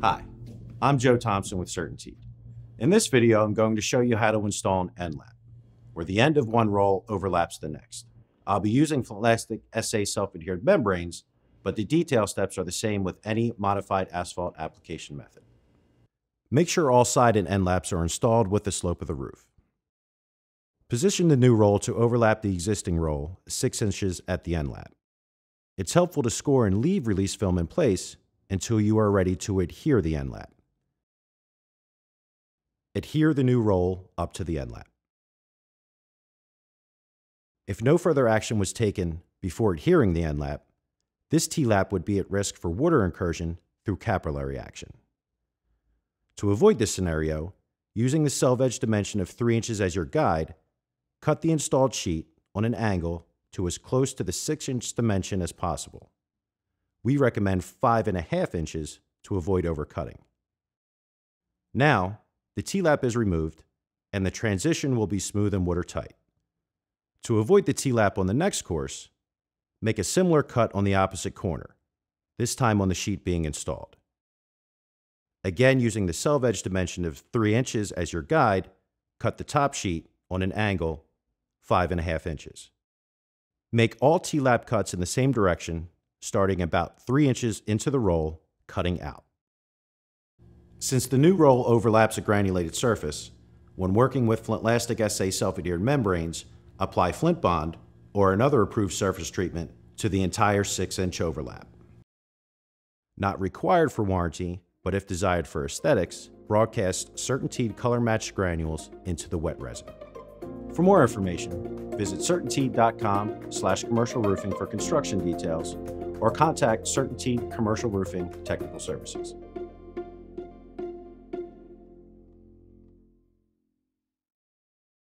I'm Joe Thompson with CertainTeed. In this video, I'm going to show you how to install an end lap, where the end of one roll overlaps the next. I'll be using Flintlastic SA self-adhered membranes, but the detail steps are the same with any modified asphalt application method. Make sure all side and end laps are installed with the slope of the roof. Position the new roll to overlap the existing roll 6 inches at the end lap. It's helpful to score and leave release film in place until you are ready to adhere the end lap. Adhere the new roll up to the end lap. If no further action was taken before adhering the end lap, this T-lap would be at risk for water incursion through capillary action. To avoid this scenario, using the selvage dimension of 3 inches as your guide, cut the installed sheet on an angle to as close to the 6 inch dimension as possible. We recommend 5.5 inches to avoid overcutting. Now, the T-lap is removed, and the transition will be smooth and watertight. To avoid the T-lap on the next course, make a similar cut on the opposite corner, this time on the sheet being installed. Again, using the selvage edge dimension of 3 inches as your guide, cut the top sheet on an angle 5.5 inches. Make all T-lap cuts in the same direction, starting about 3 inches into the roll, cutting out. Since the new roll overlaps a granulated surface, when working with Flintlastic SA self-adhered membranes, apply FlintBond or another approved surface treatment to the entire 6-inch overlap. Not required for warranty, but if desired for aesthetics, broadcast CertainTeed color matched granules into the wet resin. For more information, visit certainteed.com slash commercial roofing for construction details or contact CertainTeed Commercial Roofing Technical Services.